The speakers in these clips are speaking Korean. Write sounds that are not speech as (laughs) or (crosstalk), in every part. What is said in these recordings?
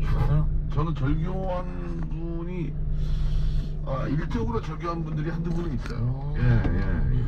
있었어요? 저는 절교한 분이 아, 일적으로 절교한 분들이 한두 분은 있어요. 예, 예, 예.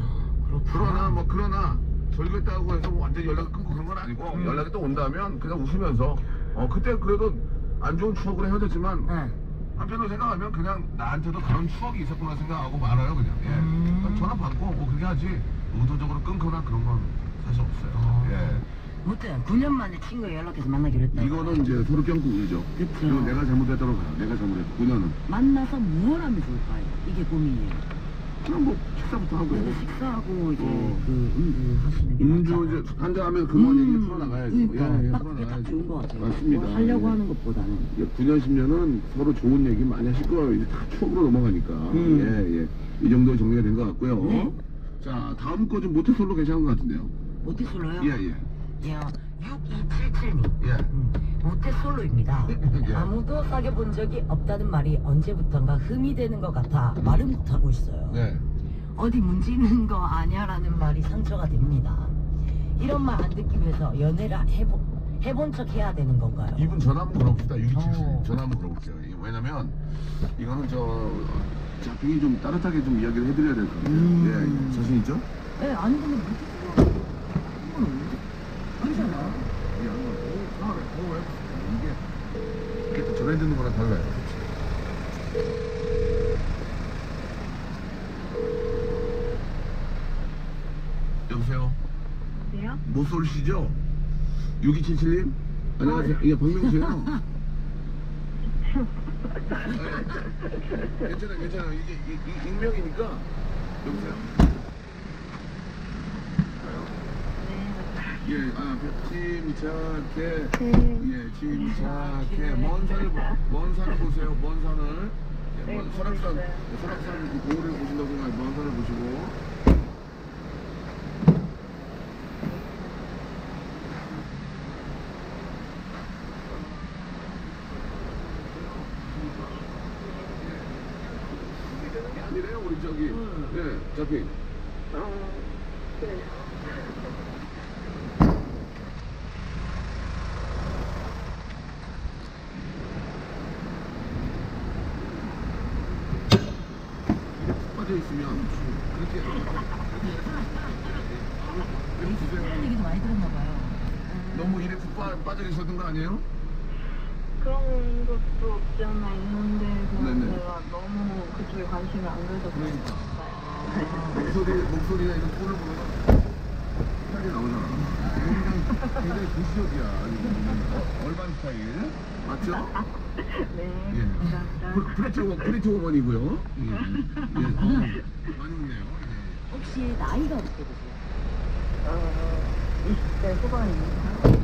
그렇구나. 그러나 뭐 그러나 절교했다고 해서 뭐 완전히 연락을 끊고 그런 건 아니고 음. 연락이 또 온다면 그냥 웃으면서 어 그때 그래도 안 좋은 추억으로 헤어졌지만 응. 한편으로 생각하면 그냥 나한테도 그런 추억이 있었구나 생각하고 말아요 그냥 예. 음. 그냥 전화 받고 뭐 그렇게 하지 의도적으로 끊거나 그런 건 사실 없어요 아. 예. 무튼 9년 만에 친구 연락해서 만나기로 했다. 이거는 이제 서로 껴안고 울죠 그쵸. 그리고 내가 잘못했다고 봐요 내가 잘못했고 그녀는 만나서 무엇 하면 좋을까요? 이게 고민이에요. 그냥 뭐 식사부터 하고 그래서 식사하고 이제 어. 그 음주 하시는 게 음주 맞죠? 이제 한잔하면 그만 음, 얘기 풀어나가야죠 그러니까 예, 예, 딱, 그게 풀어나가야죠 딱 좋은 것 같아요. 맞습니다 뭐 하려고 예. 하는 것보다는. 9년 10년은 서로 좋은 얘기 많이 하실 거예요. 이제 다 추억으로 넘어가니까. 음. 예, 예. 이 정도 정리가 된 것 같고요. 네. 자, 다음 거 좀 모태솔로 괜찮은 것 같은데요. 모태솔로요? 예, 예. 예. 6277님. 예. 음, 모태솔로입니다. (laughs) 예. 아무도 사귀어본 적이 없다는 말이 언제부턴가 흠이 되는 것 같아 말을 못하고 있어요. 네. 어디 문제 있는 거 아냐라는 말이 상처가 됩니다. 이런 말 안 듣기 위해서 연애를 해보, 해본 척 해야 되는 건가요? 이분 전화 한번 걸어봅시다. 6277. 어. 전화 한번 걸어볼게요. 이- 왜냐면, 이거는 저, 자핑이 좀 따뜻하게 좀 이야기를 해드려야 될 것 같아요. 음. 예, 예. 자신 있죠? 네, 아니 근데 모태솔로 이건 없는데? 아니잖아. 예, 한번. 오, 전화를. 오, 왜? 이게, 이게 또 전화 듣는 거랑 달라요. 여보세요? 여보세요? 모쏠씨죠? 6277님? 안녕하세요. 예, 박명수예요. (laughs) 네. 괜찮아요, 괜찮아요. 이게 이, 이, 익명이니까. 여보세요? 예, 아, 침착해. 네. 예, 침착해. 먼 산을, 보- 먼 산을 보세요. 먼 산을. 예, 먼, 네, 설악산, 보고 있어요. 설악산 그 거울을 보신다고 생각해. 먼 산을 보시고. 되는 게 아니래요, 우리 저기. 예, 잡히. 어, 빠져 있으면 그렇게 그런 얘기도 많이 들었나 봐요. 너무 일에 푹 빠, 빠져 있었던 거 아니에요? 그런 것도 없지 않아 있는데 네네. 제가 너무 그쪽에 관심이 안 가서 그러니까. 목소리, 목소리나 이런 톤을 보면 스타일이 나오잖아. 굉장히, 굉장히 도시적이야. 어, urban 스타일. 맞죠? 네, 예. 감사합니다. pre- pretty, oh- pretty over이고요. 예. (laughs) 예. 어, 많이 웃네요. 예. 혹시 나이가 어떻게 되세요? 어, 20대 후반입니다.